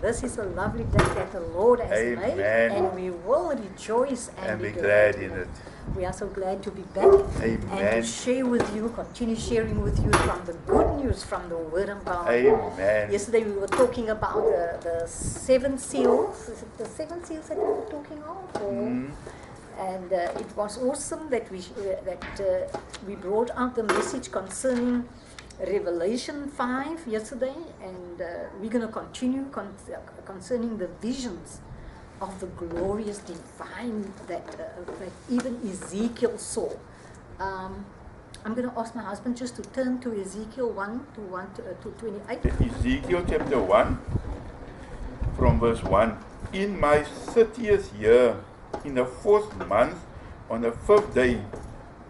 This is a lovely day that the Lord has made, and we will rejoice and, and be glad in it. We are so glad to be back and Amen. to share with you, continue sharing with you from the good news from the Word of God. Amen. Yesterday we were talking about the, the seven seals. Is it the seven seals that we were talking of? Mm. And uh, it was awesome that we uh, that uh, we brought out the message concerning Revelation five yesterday, and uh, we're going to continue con- concerning the visions of the glorious divine that uh, that even Ezekiel saw. Um, I'm going to ask my husband just to turn to Ezekiel one to one to, uh, to twenty eight. Ezekiel chapter 1, from verse 1. In my 30th year, in the fourth month, on the fifth day,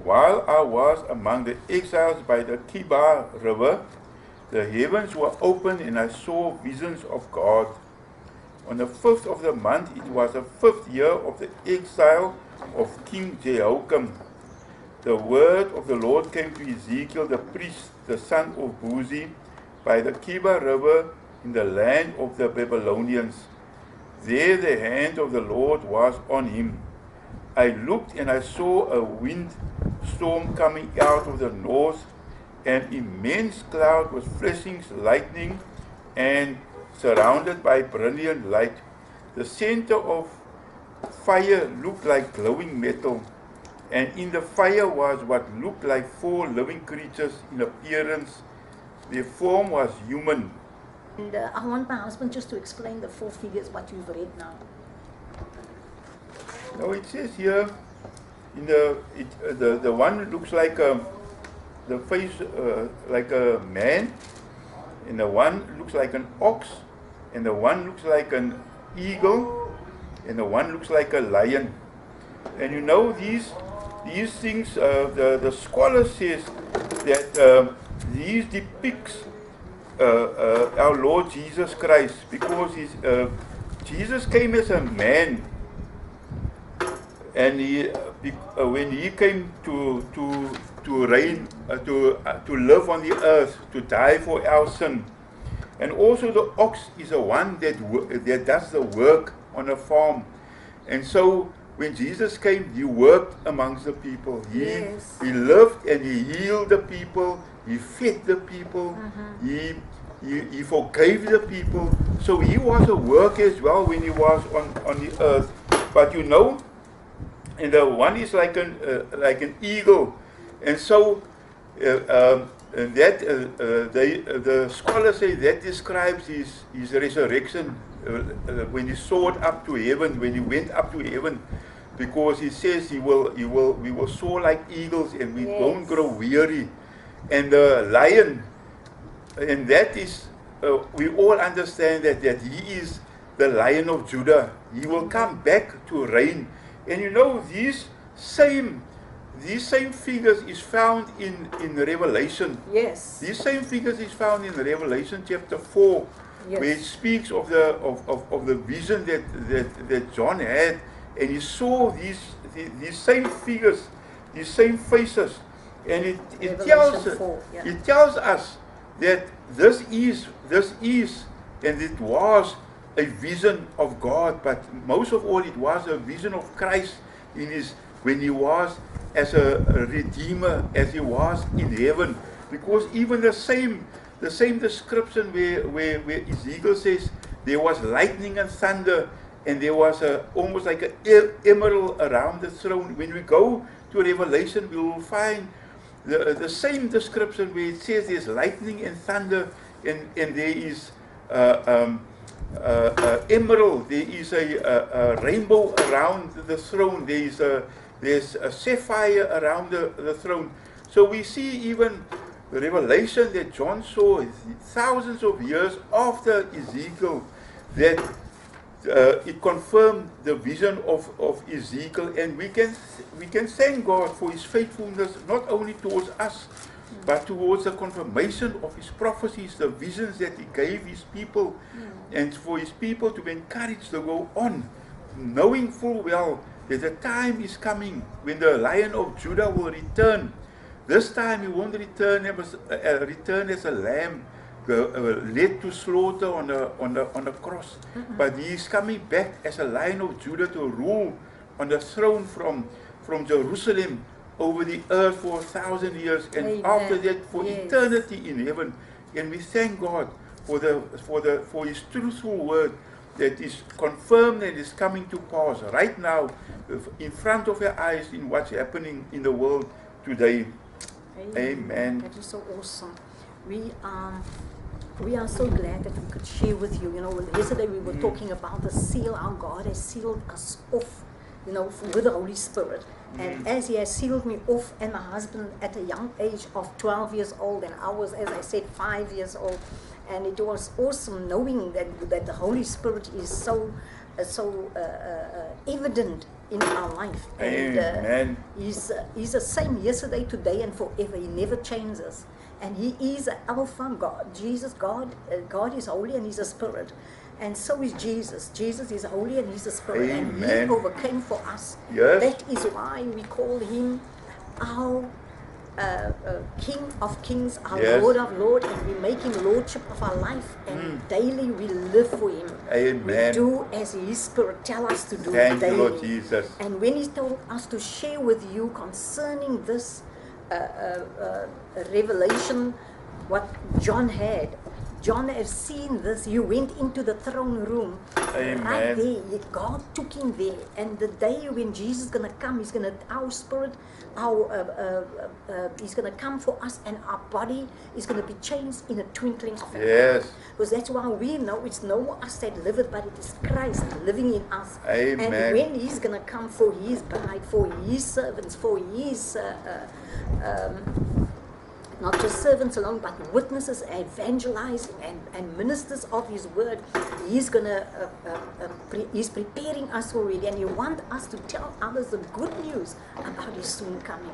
while I was among the exiles by the Kebar river, the heavens were opened and I saw visions of God. On the fifth of the month, it was the fifth year of the exile of King Jehoiakim. The word of the Lord came to Ezekiel the priest, the son of Buzi, by the Kebar river in the land of the Babylonians. There the hand of the Lord was on him. I looked and I saw a wind storm coming out of the north. An immense cloud was flashing lightning and surrounded by brilliant light. The center of fire looked like glowing metal, and in the fire was what looked like four living creatures in appearance. Their form was human. And uh, I want my husband just to explain the four figures what you've read now. Now it says here, in the it, uh, the the one looks like a, the face uh, like a man, and the one looks like an ox, and the one looks like an eagle, and the one looks like a lion. And you know these these things. Uh, the the scholar says that um, these depicts uh, uh, our Lord Jesus Christ because uh, Jesus came as a man and he, uh, uh, when he came to to to reign, uh, to uh, to live on the earth, to die for our sin, and also the ox is the one that that does the work on a farm, and so when Jesus came, he worked amongst the people. He Yes. he lived and he healed the people. He fed the people. He he, he forgave the people. So he was a worker as well when he was on, on the earth. But you know, and the one is like an uh, like an eagle, and so uh, um, and that uh, uh, they uh, the scholars say that describes his his resurrection uh, uh, when he soared up to heaven, when he went up to heaven, because he says he will he will we will soar like eagles and we won't grow weary, and the lion, and that is uh, we all understand that that he is the lion of Judah. He will come back to reign. And you know, these same these same figures is found in, in Revelation. Yes. These same figures is found in Revelation chapter 4, Yes. where it speaks of the of, of, of the vision that, that, that John had, and he saw these the- these same figures, these same faces, and it, it tells 4, yeah. it tells us that this is this is and it was a vision of God, but most of all it was a vision of Christ in his when he was as a, redeemer, as he was in heaven. Because even the same the same description where, where, where Ezekiel says there was lightning and thunder and there was a almost like an emerald around the throne. When we go to Revelation, we will find the, the same description where it says there's lightning and thunder and, and there is uh, um, emerald, there is a, a, a rainbow around the throne, there is a, there's a sapphire around the, the throne. So we see even the revelation that John saw thousands of years after Ezekiel that uh, it confirmed the vision of, of Ezekiel, and we can we can thank God for His faithfulness not only towards us, but towards the confirmation of His prophecies, the visions that He gave His people, and for His people to be encouraged to go on, knowing full well that the time is coming when the Lion of Judah will return. This time He won't return as, uh, return as a lamb, uh, led to slaughter on the on the on the cross, but he is coming back as a Lion of Judah to rule on the throne from from Jerusalem over the earth for a thousand years, and Amen. after that for Yes. eternity in heaven. And we thank God for the for the for His truthful word that is confirmed and is coming to pass right now in front of your eyes in what's happening in the world today. Amen. That is so awesome. We um we are so glad that we could share with you. You know, yesterday we Mm. were talking about the seal. Our God has sealed us off, you know, with the Holy Spirit. Mm. And as He has sealed me off and my husband at a young age of 12 years old, and I was, as I said, five years old, and it was awesome knowing that that the Holy Spirit is so uh, so uh, uh, evident in our life. And, uh, Amen. He's, uh, he's the same yesterday, today, and forever. He never changes. And He is Alpha God. Jesus, God, uh, God is holy and He's a spirit. And so is Jesus. Jesus is holy and He's a spirit. And Amen. He overcame for us. Yes. That is why we call Him our uh, uh, King of Kings, our Yes. Lord of Lords, and we make Him Lordship of our life. And daily we live for Him. Amen. We do as His Spirit tell us to do Thank daily. you, Lord Jesus. And when he told us to share with you concerning this uh, uh, uh, revelation, what John had, John has seen this. He went into the throne room. Right Amen. there, God took him there. And the day when Jesus is going to come, he's going to, our spirit, our, uh, uh, uh, he's going to come for us, and our body is going to be changed in a twinkling of an eye. Yes. Because that's why we know it's no us that liveth, but it is Christ living in us. Amen. And when He's going to come for His bride, for His servants, for His, uh, uh, um, not just servants alone, but witnesses, evangelizing, and, and ministers of His word, He's going to, uh, uh, uh, pre- He's preparing us already, and He wants us to tell others the good news about His soon coming.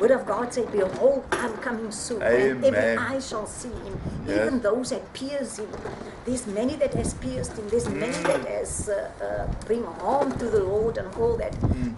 Word of God said, Behold, I'm coming soon, and every eye shall see Him, Yes. even those that pierce Him. There's many that has pierced Him. There's many that has uh, uh, bring harm to the Lord and all that.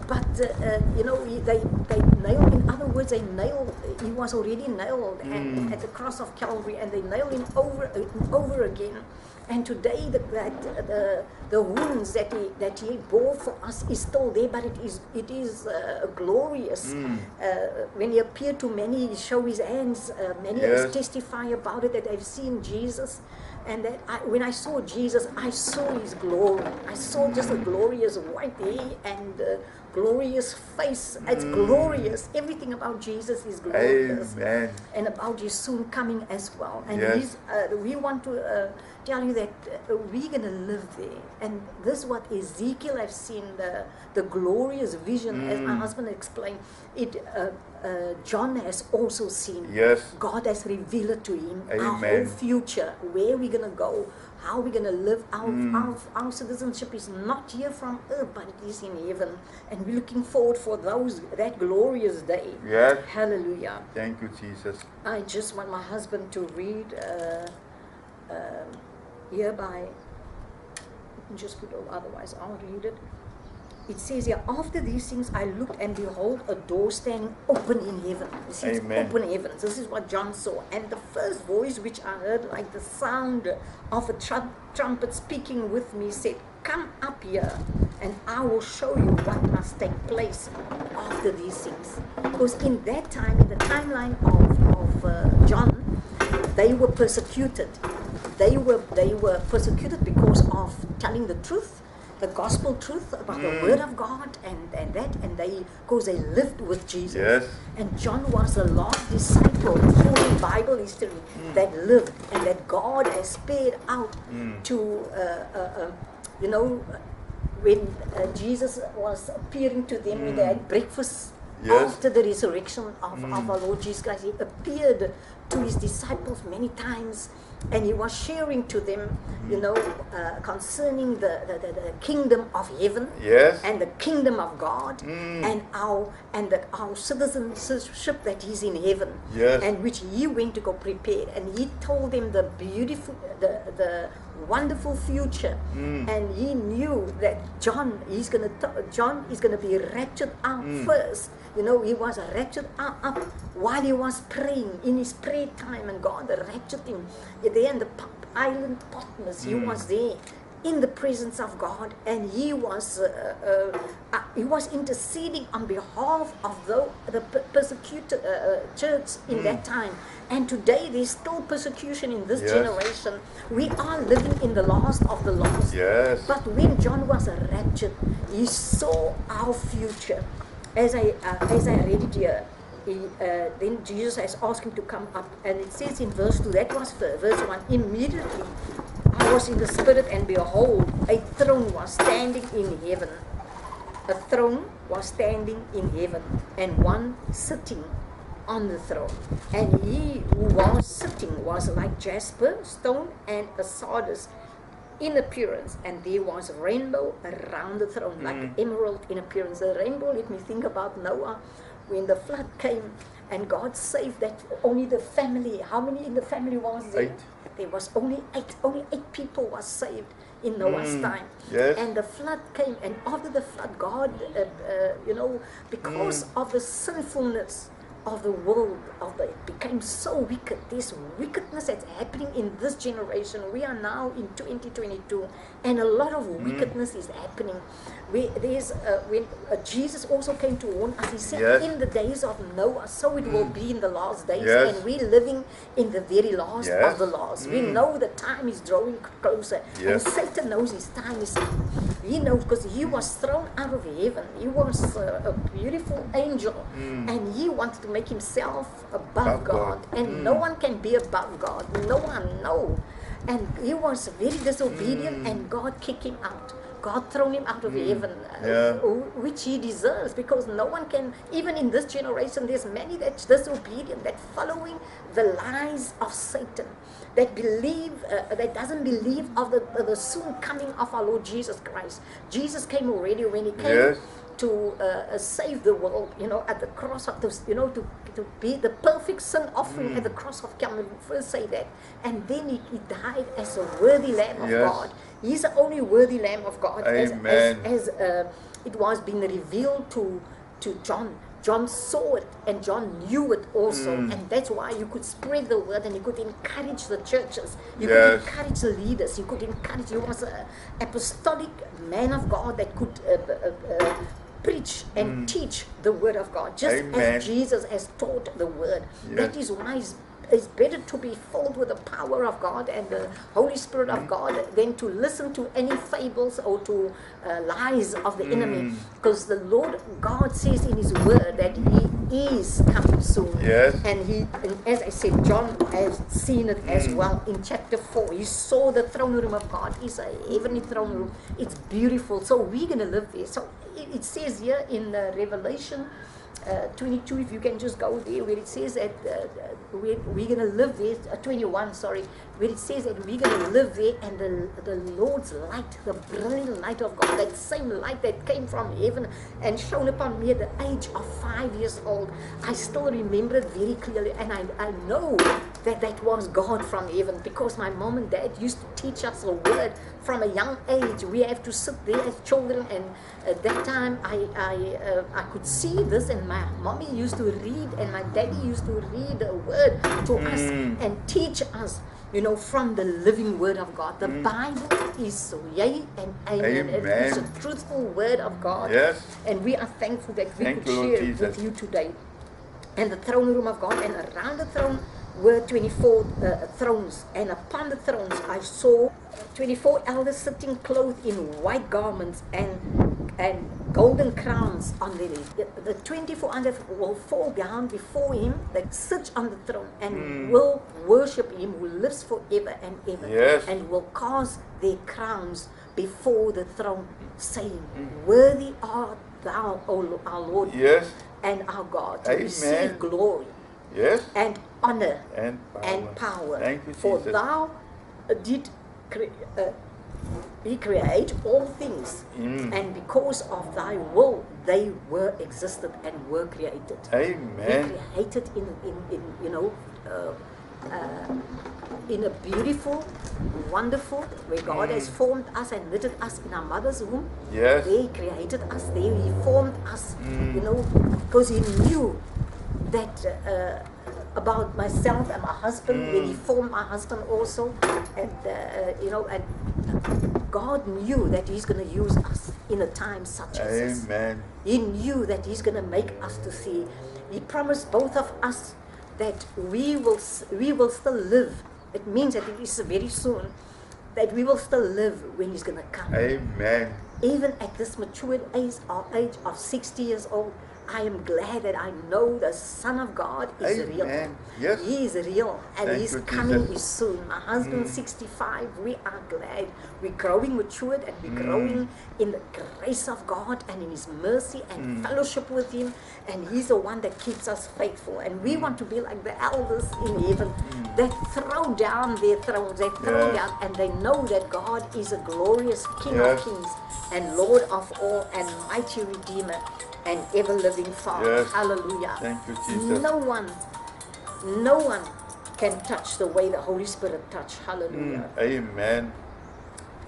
But uh, uh, you know, they they nailed. In other words, they nailed. He was already nailed at, at the cross of Calvary, and they nailed him over uh, over again. And today, the, that the the wounds that he that he bore for us is still there, but it is it is uh, glorious. Uh, when he appeared to many, he showed his hands. Uh, many Yes. testify about it that they've seen Jesus. And that I, when I saw Jesus, I saw his glory. I saw just a glorious white hair and uh, glorious face. It's glorious. Everything about Jesus is glorious. Amen. And about his soon coming as well. And Yes. uh, we want to uh, tell you that uh, we're going to live there. And this is what Ezekiel has seen the, the glorious vision, as my husband explained. It, uh, uh, John has also seen. Yes. God has revealed to him our whole future, where we're gonna go, how we're gonna live. Our, Mm. our our citizenship is not here from earth, but it is in heaven, and we're looking forward for those that glorious day. Yes. Hallelujah! Thank you, Jesus. I just want my husband to read uh, um hereby. You can just put it, otherwise I'll read it. It says here, after these things I looked and behold a door standing open in heaven. It's Amen. open heavens. This is what John saw. And the first voice which I heard, like the sound of a trum- trumpet speaking with me, said, Come up here, and I will show you what must take place after these things. Because in that time, in the timeline of, of uh, John, they were persecuted. They were they were persecuted because of telling the truth, the gospel truth about the word of God, and, and that, and they because they lived with Jesus. Yes. And John was the last disciple through Bible history that lived and that God has spared out to, uh, uh, uh, you know, when uh, Jesus was appearing to them when they had breakfast Yes. after the resurrection of, of our Lord Jesus Christ. He appeared to his disciples many times and he was sharing to them, you know, uh, concerning the, the, the, the kingdom of heaven Yes. and the kingdom of God Mm. and our and the, our citizenship that is in heaven Yes. and which he went to go prepare and he told them the beautiful the the wonderful future Mm. and he knew that John he's gonna t- John is gonna be raptured out Mm. first you know he was raptured out up while he was praying in his prayer time and God raptured him there in the island Patmos. He was there in the presence of God, and he was uh, uh, uh, he was interceding on behalf of the, the per- persecuted uh, uh, church in that time. And today there's still persecution in this Yes. generation. We are living in the last of the last. Yes. But when John was raptured, he saw our future. As I uh, as I read it here, he, uh, then Jesus has asked him to come up, and it says in verse two. That was ver- verse one. Immediately, I was in the spirit, and behold, a throne was standing in heaven. A throne was standing in heaven, and one sitting on the throne. And he who was sitting was like jasper, stone, and a sardius in appearance, and there was a rainbow around the throne, like Mm. emerald in appearance. The rainbow, let me think about Noah when the flood came and God saved that only the family. How many in the family was there? Eight. There was only eight. Only eight people was saved in Noah's Mm. time. Yes. And the flood came, and after the flood, God, uh, uh, you know, because Mm. of the sinfulness of the world, of the, it became so wicked. This wickedness that's happening in this generation. We are now in 2022, and a lot of Mm. wickedness is happening. We, there's uh, when uh, Jesus also came to warn us. He said, Yes. "In the days of Noah, so it will be in the last days." Yes. And we're living in the very last Yes. of the last. We Mm. know the time is drawing closer, and Satan knows his time is. He know, because he was thrown out of heaven. He was uh, a beautiful angel, mm. and he wanted to make himself above Above God. God. And mm. no one can be above God. No one, no. And he was very disobedient, mm. and God kicked him out. God thrown him out of heaven, uh, Yeah. which he deserves, because no one can. Even in this generation, there's many that's disobedient, that following the lies of Satan, that believe, uh, that doesn't believe of the, the soon coming of our Lord Jesus Christ. Jesus came already when he came Yes. To uh, uh, save the world, you know, at the cross of those, you know, to, to be the perfect sin offering at the cross of Calvary. First say that, and then he, he died as a worthy Lamb of Yes. God. He's the only worthy Lamb of God, as, as, as uh, it was being revealed to to John. John saw it, and John knew it also, Mm. and that's why you could spread the word, and you could encourage the churches. You Yes. could encourage the leaders. You could encourage. You was an apostolic man of God that could uh, uh, uh, preach and teach the word of God, just Mm. Amen. as Jesus has taught the word. Yes. That is why it's, it's better to be filled with the power of God and the Holy Spirit Mm. of God than to listen to any fables or to uh, lies of the enemy. Mm. Because the Lord God says in His word that He is coming soon. Yes. And He, and as I said, John has seen it as Mm. well in chapter 4. He saw the throne room of God. It's a heavenly throne room. It's beautiful. So we're going to live there. So it, says here in uh, Revelation uh, 22, if you can just go there, where it says that uh, uh, we're, we're going to live there, uh, 21, sorry, where it says that we're going to live there and the, the Lord's light, the brilliant light of God, that same light that came from heaven and shone upon me at the age of five years old, I still remember it very clearly and I, I know that that was God from heaven. Because my mom and dad used to teach us the word from a young age. We have to sit there as children. And at that time I, I, uh, I could see this. And my mommy used to read. And my daddy used to read the word to us and teach us you know from the living word of God. The Bible is so yea and amen, It is a truthful word of God. Yes. and we are thankful that we Thank could Lord share Jesus. with you today. And the throne room of God, and around the throne were 24 uh, thrones, and upon the thrones I saw 24 elders sitting clothed in white garments and and golden crowns on their heads. The, the 24 others will fall down before him that sits on the throne and will worship him who lives forever and ever Yes. and will cast their crowns before the throne, saying, Worthy art thou, O our Lord Yes. and our God to Amen. receive glory Yes. and honor And power. and power. Thank you, For Jesus. thou uh, did cre- uh, he create all things, Mm. and because of thy will they were existed and were created. Amen. He created in, in, in you know, uh, uh, in a beautiful, wonderful, where God has Mm. formed us and knitted us in our mother's womb. Yes. He created us, there He formed us, Mm. you know, because He knew that uh, about myself and my husband Mm. formed my husband also, and uh, you know, and God knew that He's going to use us in a time such as this. Amen. He knew that He's going to make us to see. He promised both of us that we will we will still live. It means that it is very soon that we will still live when He's going to come. Amen. Even at this matured age of age of 60 years old, I am glad that I know the Son of God is real. Yes. He is real and Thank he's coming Jesus. soon. My husband's Mm. 65. We are glad. We're growing matured and we're Mm. growing in the grace of God and in his mercy and Mm. fellowship with him. And he's the one that keeps us faithful. And we want to be like the elders in heaven that throw down their thrones. They throw Mm. Yes. down and they know that God is a glorious King Yes. of kings and Lord of all and mighty Redeemer and ever living Father. Yes. Hallelujah. Thank you, Jesus. No one, no one can touch the way the Holy Spirit touch. Hallelujah. Mm, Amen.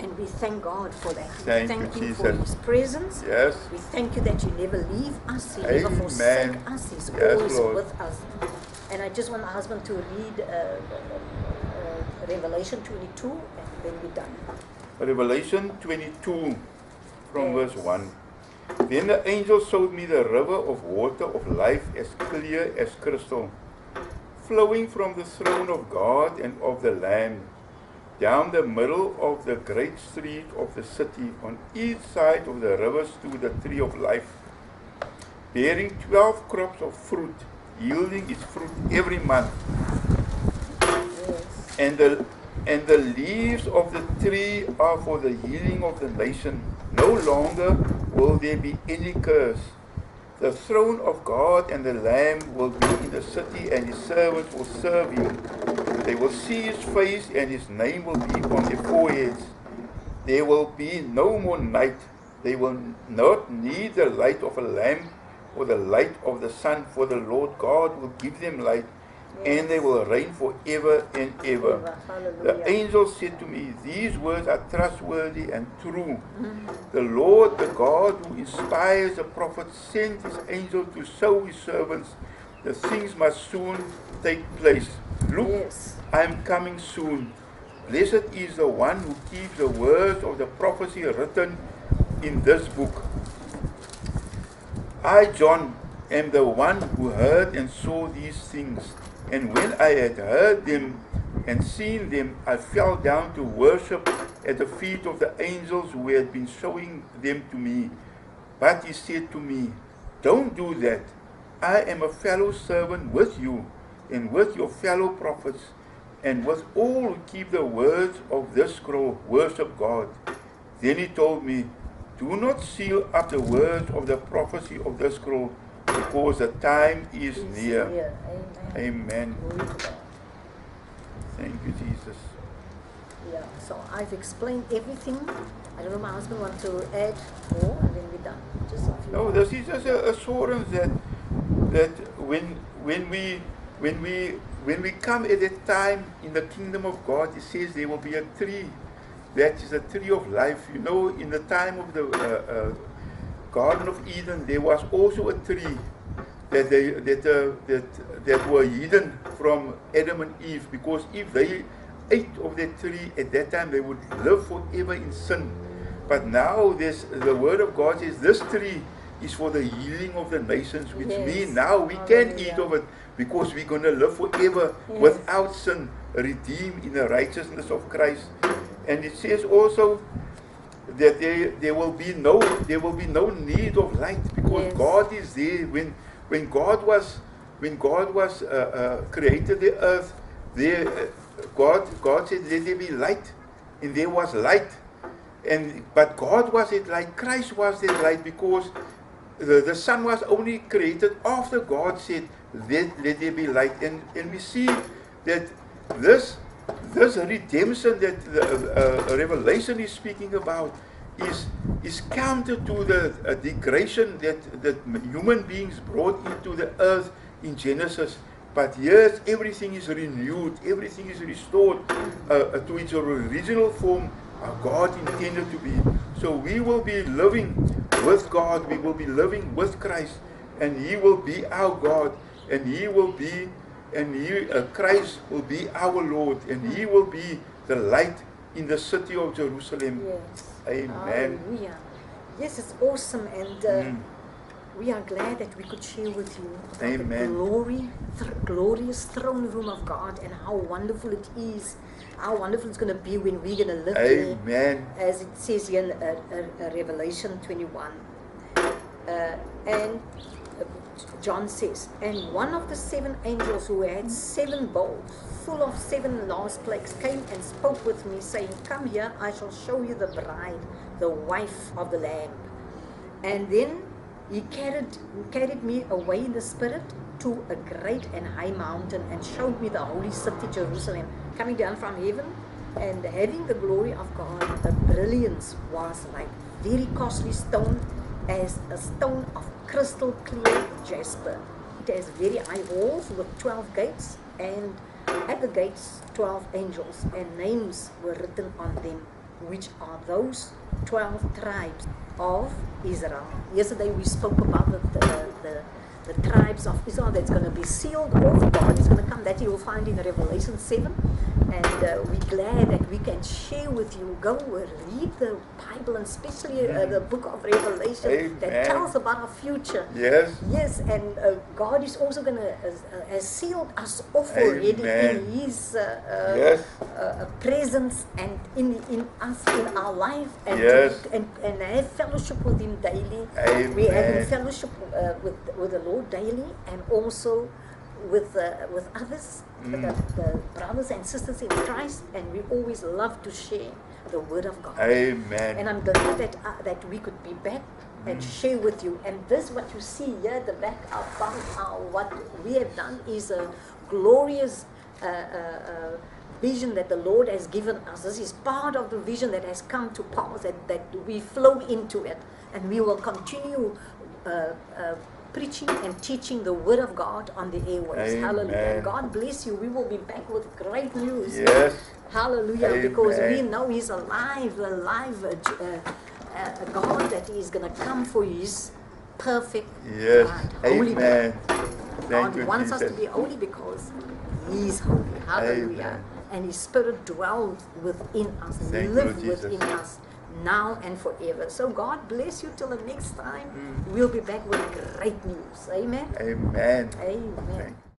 And we thank God for that. Thank we you, thank you, for Jesus. His presence. Yes. We thank you that you never leave us, you never Amen. forsake us, He's Yes, always Lord. with us. And I just want my husband to read uh, uh, Revelation 22 and then we're done. Revelation 22 from Yes. verse 1. Then the angel showed me the river of water of life as clear as crystal, flowing from the throne of God and of the Lamb, down the middle of the great street of the city. On each side of the river stood the tree of life, bearing twelve crops of fruit, yielding its fruit every month. Yes. And the and the leaves of the tree are for the healing of the nation. No longer will there be any curse. The throne of God and the Lamb will be in the city, and his servants will serve him. They will see his face, and his name will be on their foreheads. There will be no more night. They will not need the light of a lamp or the light of the sun, for the Lord God will give them light, and they will reign forever and ever. The angel said to me, These words are trustworthy and true. Mm-hmm. The Lord, the God who inspires the prophets, sent his angel to show his servants the things must soon take place. Look, Yes. I am coming soon. Blessed is the one who keeps the words of the prophecy written in this book. I, John, am the one who heard and saw these things. And when I had heard them and seen them, I fell down to worship at the feet of the angels who had been showing them to me. But he said to me, Don't do that. I am a fellow servant with you and with your fellow prophets and with all who keep the words of this scroll. Worship God. Then he told me, Do not seal up the words of the prophecy of this scroll, because the time is near. near. Amen. Amen. Glory to God. Thank you, Jesus. Yeah, so I've explained everything. I don't know, my husband want to add more and then we're done. Just a few. No, this is just a assurance that that when when we when we when we come at a time in the kingdom of God, it says there will be a tree. That is a tree of life. You know, in the time of the uh, uh, Garden of Eden, there was also a tree that they that uh, that that were hidden from Adam and Eve because if they ate of that tree at that time, they would live forever in sin. But now there's the word of God says this tree is for the healing of the nations, which Yes. means now we can eat of it because we're gonna live forever Yes. without sin, redeemed in the righteousness of Christ. And it says also that there, there will be no there will be no need of light because Yes. God is there. When when God was when God was uh, uh, created the earth there uh, God God said let there be light. And there was light. And but God was it light Christ was that light because the, the sun was only created after God said let, let there be light. And and we see that this this redemption that the uh, uh, Revelation is speaking about is is counter to the uh, degradation that that human beings brought into the earth in Genesis. But here everything is renewed, everything is restored uh, uh, to its original form, God intended to be. So we will be living with God, we will be living with Christ, and He will be our God, and He will be and He, uh, Christ will be our Lord, and He will be the light in the city of Jerusalem. Yes. Amen. Hallelujah. Yes, it's awesome, and uh, Mm. we are glad that we could share with you about the glory, th- glorious throne room of God, and how wonderful it is. How wonderful it's going to be when we're going to live there, Amen. as it says here in uh, uh, uh, Revelation 21. Uh, and John says, and one of the seven angels who had seven bowls full of seven last plagues came and spoke with me, saying, Come here, I shall show you the bride, the wife of the Lamb. And then he carried, carried me away in the spirit to a great and high mountain and showed me the holy city Jerusalem coming down from heaven and having the glory of God. The brilliance was like very costly stone as a stone of crystal clear jasper. It has very high walls with 12 gates and at the gates 12 angels and names were written on them which are those 12 tribes of Israel. Yesterday we spoke about the, the, the, the tribes of Israel that's going to be sealed off. God is going to come. That you will find in Revelation 7. And uh, we're glad that we can share with you. Go read the Bible, and especially uh, the book of Revelation that tells about our future. Yes. Yes, and uh, God is also going to uh, has sealed us off already in Amen. His uh, uh, Yes. uh, presence and in in us in our life and Yes. to, and, and have fellowship with Him daily. Amen. We have fellowship uh, with with the Lord daily and also with uh, with others, Mm. The, the brothers and sisters in Christ, and we always love to share the Word of God. Amen. And I'm glad that uh, that we could be back and Mm. share with you. And this, what you see here, the back of uh, what we have done is a glorious uh, uh, uh, vision that the Lord has given us. This is part of the vision that has come to pass. That that we flow into it, and we will continue. Uh, uh, Preaching and teaching the word of God on the airways. Hallelujah. Amen. And God bless you. We will be back with great news. Yes. Hallelujah. Because we know He's alive, alive, uh, uh, uh, God that is going to come for His perfect Yes. holy Amen. Thank God you, wants us to be holy because He's holy. Hallelujah. Amen. And His Spirit dwells within us, Thank you, live within us now and forever. So God bless you till the next time. Mm. We'll be back with great news. Amen. Amen. Amen. Thank-